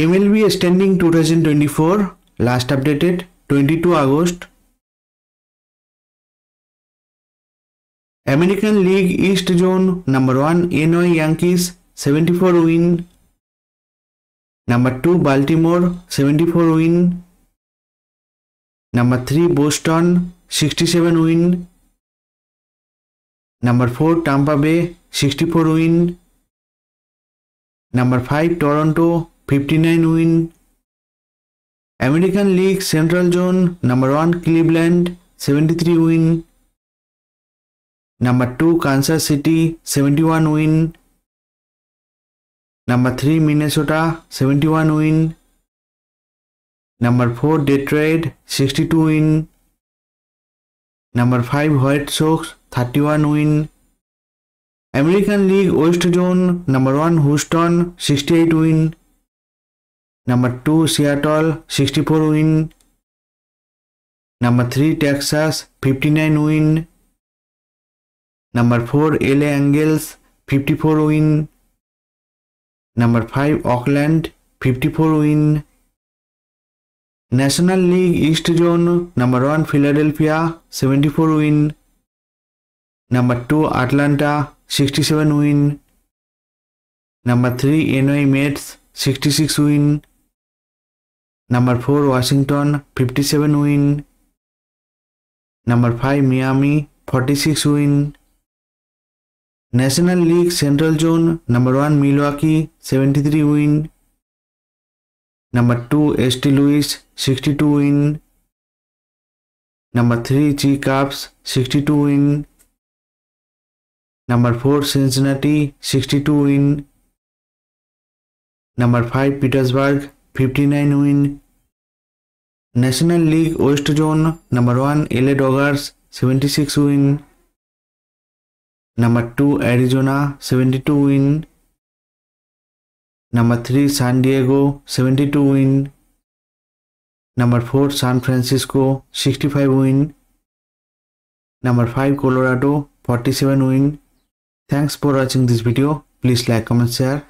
MLB standing 2024 last updated 22 August. American League East Zone number 1 Illinois Yankees 74 win. Number 2 Baltimore 74 win. Number 3 Boston 67 win. Number 4 Tampa Bay 64 win. Number 5 Toronto 59 win. American League Central Zone number 1 Cleveland 73 win. Number 2 Kansas City 71 win. Number 3 Minnesota 71 win. Number 4 Detroit 62 win. Number 5 White Sox 31 win. American League West Zone number 1 Houston 68 win. Number 2 Seattle 64 win. Number 3 Texas 59 win. Number 4 LA Angels 54 win. Number 5 Oakland 54 win. National League East Zone number 1 Philadelphia 74 win. Number 2 Atlanta 67 win. Number 3 Illinois Mets 66 win. Number 4 Washington 57 win. Number 5 Miami 46 win. National League Central Zone number 1 Milwaukee 73 win. Number 2 St. Louis 62 win. Number 3 Chicaps 62 win. Number 4 Cincinnati 62 win. Number 5 Petersburg 59 win. National League West Zone number 1 LA Dodgers 76 win. Number 2 Arizona 72 win. Number 3 San Diego 72 win. Number 4 San Francisco 65 win. Number 5 Colorado 47 win. Thanks for watching this video. Please like, comment, share.